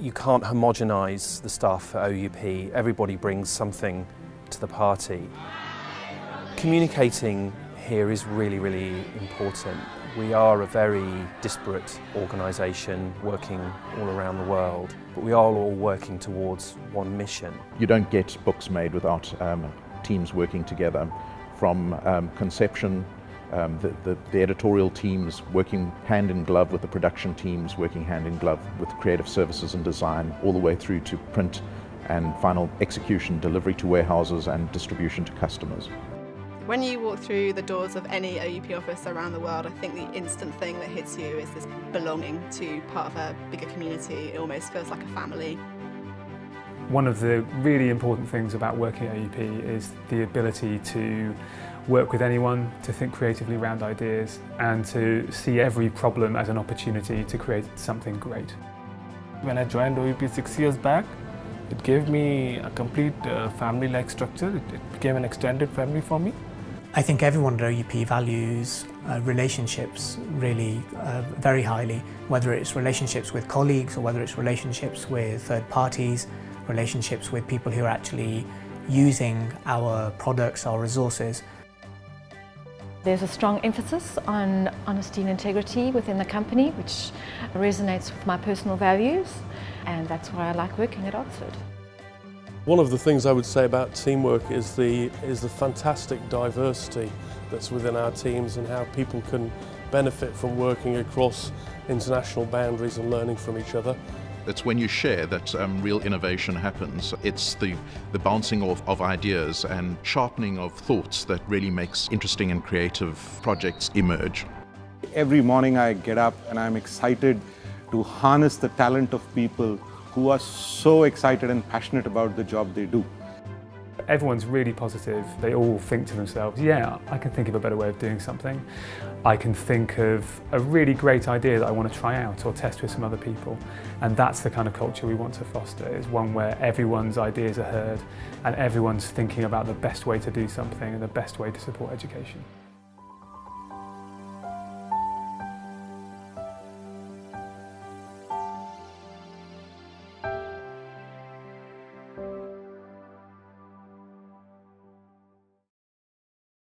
You can't homogenise the staff at OUP. Everybody brings something to the party. Communicating here is really, really important. We are a very disparate organisation working all around the world, but we are all working towards one mission. You don't get books made without um, teams working together from um, conception um, the, the, the, editorial teams working hand in glove with the production teams, working hand in glove with creative services and design, all the way through to print and final execution, delivery to warehouses and distribution to customers. When you walk through the doors of any OUP office around the world, I think the instant thing that hits you is this belonging to part of a bigger community. It almost feels like a family. One of the really important things about working at OUP is the ability to work with anyone, to think creatively around ideas and to see every problem as an opportunity to create something great. When I joined OUP six years back, it gave me a complete uh, family-like structure. It, it, became an extended family for me. I think everyone at OUP values uh, relationships really uh, very highly, whether it's relationships with colleagues or whether it's relationships with third parties, relationships with people who are actually using our products, our resources. There's a strong emphasis on honesty and integrity within the company, which resonates with my personal values, and that's why I like working at Oxford. One of the things I would say about teamwork is the, is the fantastic diversity that's within our teams and how people can benefit from working across international boundaries and learning from each other. It's when you share that um, real innovation happens. It's the, the bouncing off of ideas and sharpening of thoughts that really makes interesting and creative projects emerge. Every morning I get up and I'm excited to harness the talent of people who are so excited and passionate about the job they do. Everyone's really positive. They all think to themselves, yeah, I can think of a better way of doing something. I can think of a really great idea that I want to try out or test with some other people. And that's the kind of culture we want to foster, is one where everyone's ideas are heard and everyone's thinking about the best way to do something and the best way to support education.